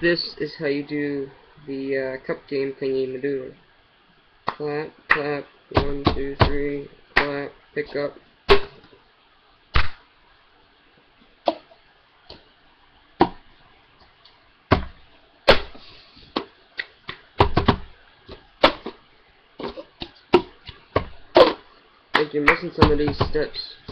this is how you do the uh, cup game thingy Medulla. Clap, clap, one, two, three, clap, pick up. If you're missing some of these steps.